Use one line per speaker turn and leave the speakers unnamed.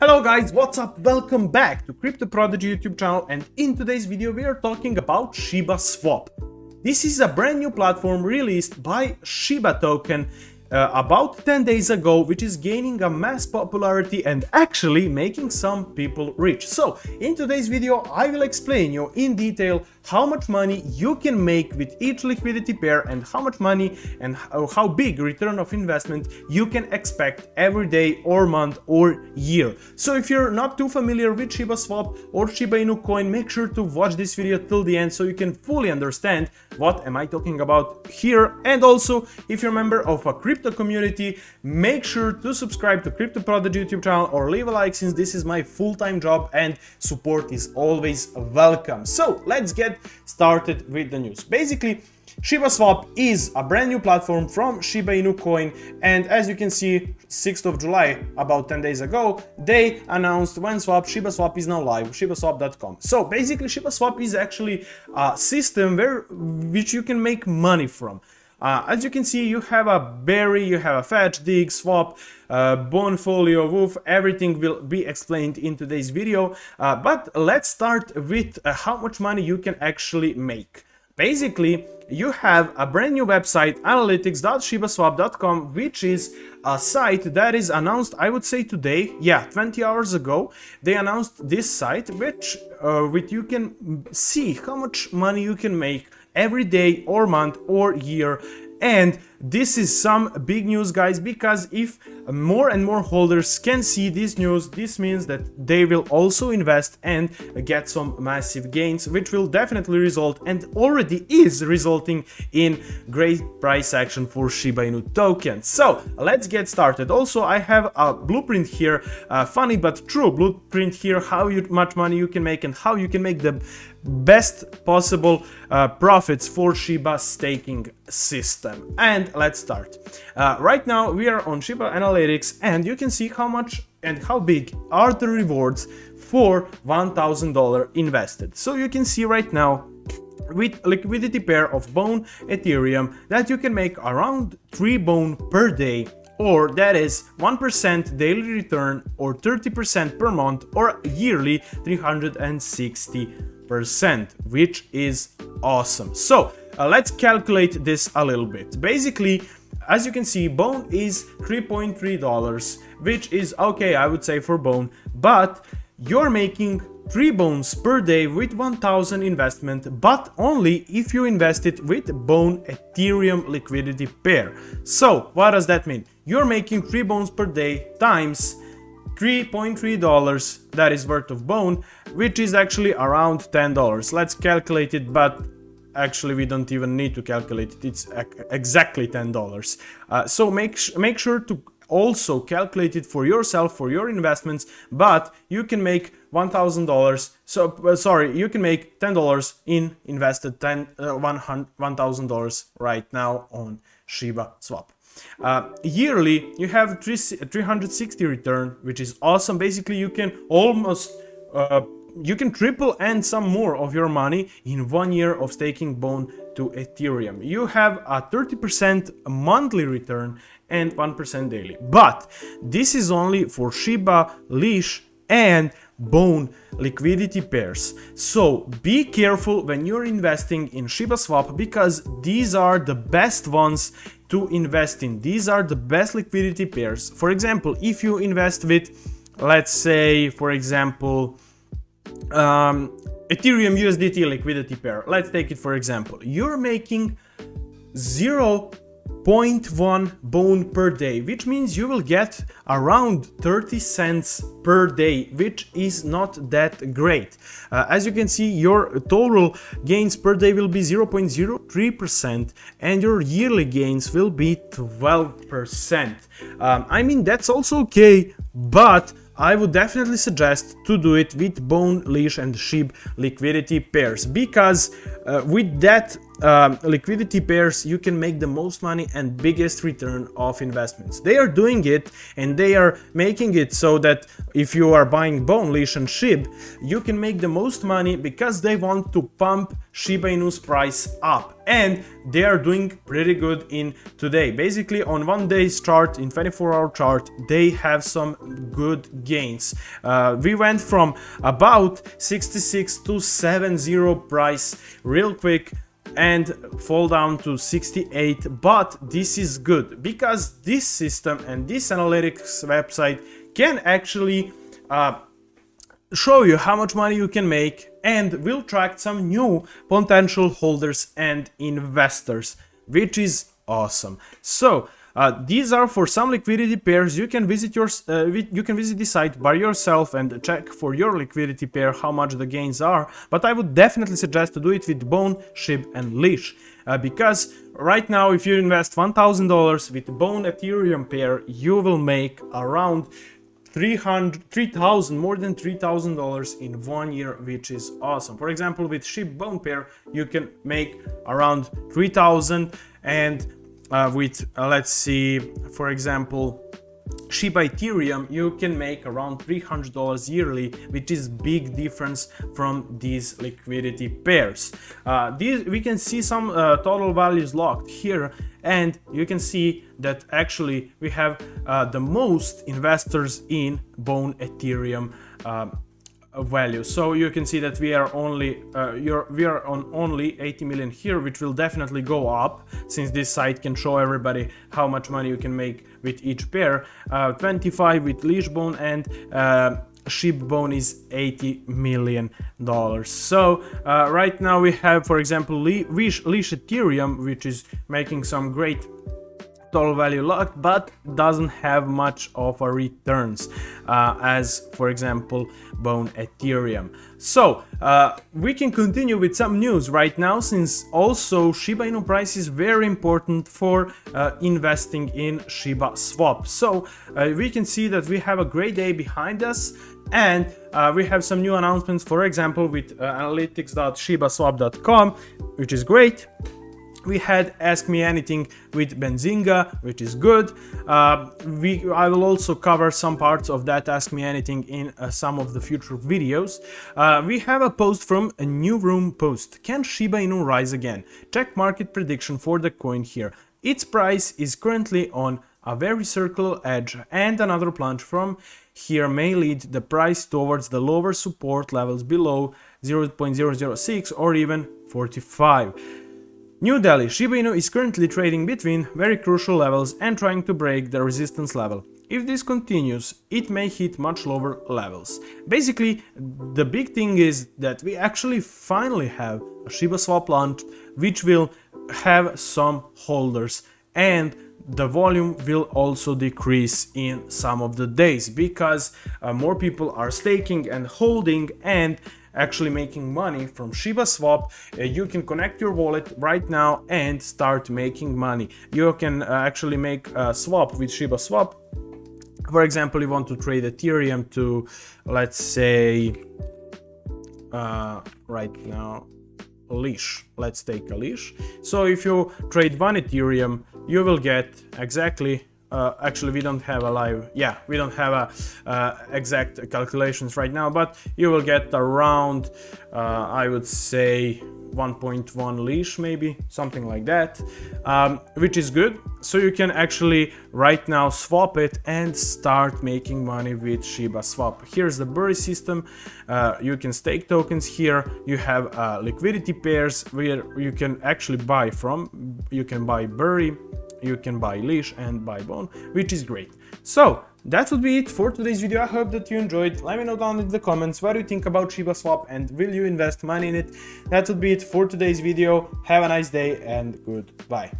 Hello guys, what's up? Welcome back to Crypto Prodigy YouTube channel and in today's video we are talking about Shiba Swap. This is a brand new platform released by Shiba Token uh, about 10 days ago, which is gaining a mass popularity and actually making some people rich. So, in today's video, I will explain you in detail how much money you can make with each liquidity pair and how much money and how big return of investment you can expect every day or month or year. So if you're not too familiar with Shiba Swap or Shiba Inu coin, make sure to watch this video till the end so you can fully understand what am I talking about here. And also, if you're a member of a crypto community, make sure to subscribe to Crypto Prodigy YouTube channel or leave a like since this is my full-time job and support is always welcome. So let's get started with the news. Basically, Shiba Swap is a brand new platform from Shiba Inu coin and as you can see 6th of July about 10 days ago they announced when swap Shiba Swap is now live shibaswap.com so basically Shiba Swap is actually a system where which you can make money from uh, as you can see, you have a Bury, you have a fetch, dig, swap, uh, bone folio, woof, everything will be explained in today's video. Uh, but let's start with uh, how much money you can actually make. Basically, you have a brand new website, analytics.shibaswap.com, which is a site that is announced, I would say today, yeah, 20 hours ago, they announced this site, which, uh, which you can see how much money you can make every day or month or year and this is some big news guys because if more and more holders can see this news this means that they will also invest and get some massive gains which will definitely result and already is resulting in great price action for Shiba Inu tokens. So let's get started. Also I have a blueprint here, funny but true blueprint here how much money you can make and how you can make the best possible uh, profits for Shiba staking system. And let's start. Uh, right now we are on Shiba Analytics and you can see how much and how big are the rewards for $1000 invested. So you can see right now with liquidity pair of Bone Ethereum that you can make around 3 Bone per day or that is 1% daily return or 30% per month or yearly 360%, which is awesome. So uh, let's calculate this a little bit. Basically, as you can see, Bone is $3.3, which is okay, I would say, for Bone, but you're making 3 bones per day with 1000 investment, but only if you invest it with Bone Ethereum liquidity pair. So, what does that mean? You're making 3 bones per day times $3.3 that is worth of bone, which is actually around $10. Let's calculate it, but actually we don't even need to calculate it, it's exactly $10. Uh, so make, make sure to also calculate it for yourself, for your investments, but you can make $1,000, so uh, sorry, you can make $10 in invested 10, uh, $1,000 right now on Shiba Swap. Uh, yearly, you have 360 return, which is awesome. Basically, you can almost uh, you can triple and some more of your money in one year of staking Bone to Ethereum. You have a 30% monthly return and 1% daily. But this is only for Shiba, Leash and Bone liquidity pairs. So be careful when you're investing in Shiba Swap because these are the best ones to invest in. These are the best liquidity pairs. For example, if you invest with, let's say, for example, um, Ethereum USDT liquidity pair. Let's take it for example. You're making 0.1 bone per day, which means you will get around 30 cents per day, which is not that great. Uh, as you can see, your total gains per day will be 0.03% and your yearly gains will be 12%. Um, I mean, that's also okay, but I would definitely suggest to do it with Bone, Leash and SHIB liquidity pairs because uh, with that um, liquidity pairs you can make the most money and biggest return of investments. They are doing it and they are making it so that if you are buying Bone, Leash and SHIB, you can make the most money because they want to pump Shiba Inu's price up and they are doing pretty good in today. Basically on one day's chart, in 24 hour chart, they have some good gains. Uh, we went from about 66 to 70 price real quick and fall down to 68 but this is good because this system and this analytics website can actually uh, show you how much money you can make and will track some new potential holders and investors which is awesome. So uh, these are for some liquidity pairs. You can visit your uh, you can visit the site by yourself and check for your liquidity pair how much the gains are. But I would definitely suggest to do it with Bone, Shib, and Leash. Uh, because right now if you invest $1000 with Bone Ethereum pair you will make around 300 3000 more than $3000 in one year which is awesome for example with shib bone pair you can make around 3000 and uh, with, uh, let's see, for example, Shiba Ethereum, you can make around $300 yearly, which is big difference from these liquidity pairs. Uh, these, we can see some uh, total values locked here, and you can see that actually we have uh, the most investors in Bone Ethereum uh, value. So you can see that we are only uh, we are on only 80 million here which will definitely go up since this site can show everybody how much money you can make with each pair. Uh, 25 with leash bone and uh, shib bone is 80 million dollars. So uh, right now we have for example leash, leash ethereum which is making some great total value locked but doesn't have much of a returns uh, as for example bone ethereum. So uh, we can continue with some news right now since also shiba inu price is very important for uh, investing in shiba swap. So uh, we can see that we have a great day behind us and uh, we have some new announcements for example with uh, analytics.shibaswap.com which is great we had Ask Me Anything with Benzinga, which is good. Uh, we, I will also cover some parts of that Ask Me Anything in uh, some of the future videos. Uh, we have a post from a new room post. Can Shiba Inu rise again? Check market prediction for the coin here. Its price is currently on a very circular edge and another plunge from here may lead the price towards the lower support levels below 0.006 or even 45. New Delhi, Shiba Inu is currently trading between very crucial levels and trying to break the resistance level. If this continues, it may hit much lower levels. Basically, the big thing is that we actually finally have a Shiba swap launched, which will have some holders and the volume will also decrease in some of the days because uh, more people are staking and holding and actually making money from Shiba Swap, uh, you can connect your wallet right now and start making money. You can uh, actually make a swap with Shiba Swap. For example, you want to trade Ethereum to, let's say, uh, right now, leash. Let's take a leash. So if you trade one Ethereum, you will get exactly uh, actually we don't have a live yeah we don't have a uh, exact calculations right now but you will get around uh, I would say 1.1 leash maybe something like that um, which is good. So you can actually right now swap it and start making money with Shiba swap. Here's the Bury system. Uh, you can stake tokens here. You have uh, liquidity pairs where you can actually buy from you can buy Bury you can buy leash and buy bone, which is great. So that would be it for today's video. I hope that you enjoyed. Let me know down in the comments what you think about Shiba Swap and will you invest money in it. That would be it for today's video. Have a nice day and goodbye.